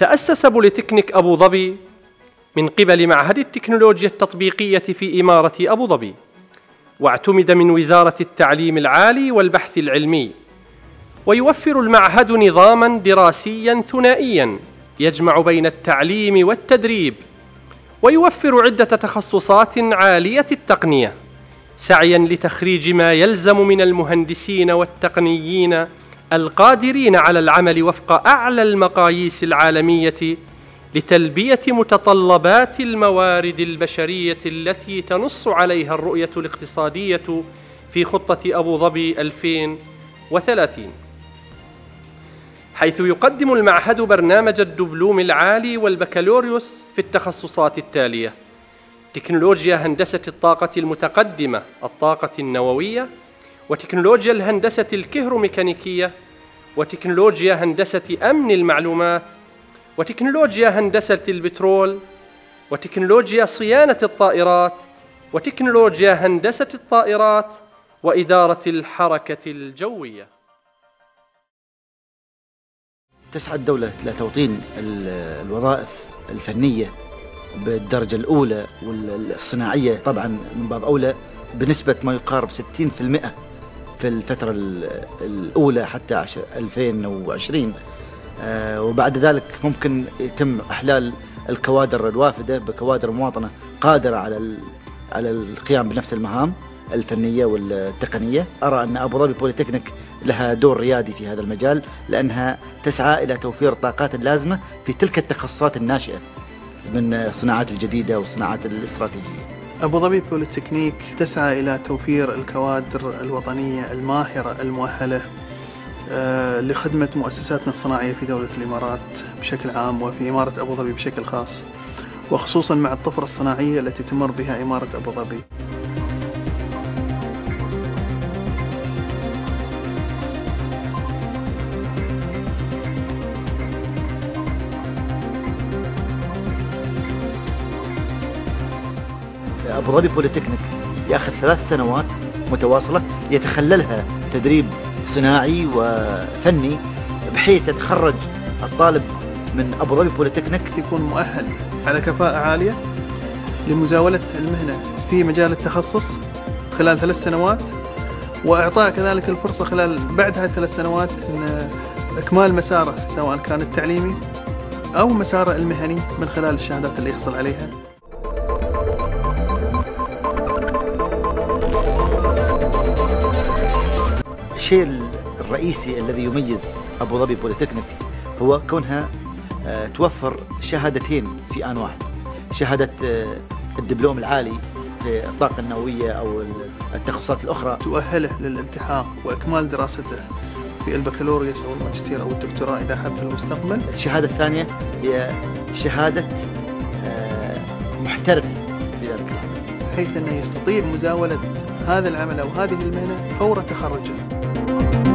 تأسس بوليتكنيك أبو ظبي من قبل معهد التكنولوجيا التطبيقية في إمارة أبو ظبي واعتمد من وزارة التعليم العالي والبحث العلمي ويوفر المعهد نظاما دراسيا ثنائيا يجمع بين التعليم والتدريب ويوفر عدة تخصصات عالية التقنية سعيا لتخريج ما يلزم من المهندسين والتقنيين القادرين على العمل وفق أعلى المقاييس العالمية لتلبية متطلبات الموارد البشرية التي تنص عليها الرؤية الاقتصادية في خطة أبو ظبي 2030 حيث يقدم المعهد برنامج الدبلوم العالي والبكالوريوس في التخصصات التالية. تكنولوجيا هندسة الطاقة المتقدمة الطاقة النووية وتكنولوجيا الهندسة الكهروميكانيكية وتكنولوجيا هندسة أمن المعلومات وتكنولوجيا هندسة البترول وتكنولوجيا صيانة الطائرات وتكنولوجيا هندسة الطائرات وإدارة الحركة الجوية. تسعى الدولة لتوطين الوظائف الفنية بالدرجة الأولى والصناعية طبعا من باب أولى بنسبة ما يقارب 60% في الفترة الأولى حتى 2020 آه، وبعد ذلك ممكن يتم إحلال الكوادر الوافدة بكوادر مواطنة قادرة على على القيام بنفس المهام الفنية والتقنية. أرى أن أبو ظبي بوليتكنيك لها دور ريادي في هذا المجال لأنها تسعى إلى توفير الطاقات اللازمة في تلك التخصصات الناشئة من الصناعات الجديدة والصناعات الاستراتيجية. أبو ظبي بوليتكنيك تسعى إلى توفير الكوادر الوطنية الماهرة المؤهلة آه، لخدمة مؤسساتنا الصناعية في دولة الإمارات بشكل عام وفي إمارة أبو ظبي بشكل خاص وخصوصا مع الطفرة الصناعية التي تمر بها إمارة أبو ظبي. أبو ظبي بوليتكنيك ياخذ ثلاث سنوات متواصلة يتخللها تدريب صناعي وفني بحيث يتخرج الطالب من أبو ظبي بوليتكنيك. يكون مؤهل على كفاءة عالية لمزاولة المهنة في مجال التخصص خلال ثلاث سنوات وإعطاء كذلك الفرصة خلال بعد هذه الثلاث سنوات إن إكمال مساره سواء كان التعليمي أو مساره المهني من خلال الشهادات اللي يحصل عليها. الشيء الرئيسي الذي يميز أبو ظبي بوليتكنيك هو كونها آه، توفر شهادتين في آن واحد شهادة آه، الدبلوم العالي في الطاقة النووية أو التخصصات الأخرى تؤهله للالتحاق وإكمال دراسته في البكالوريوس أو الماجستير أو الدكتوراه إذا حب في المستقبل. الشهادة الثانية هي شهادة آه، محترف في ذلك العمل. بحيث أنه يستطيع مزاولة هذا العمل أو هذه المهنة فور تخرجه. Thank you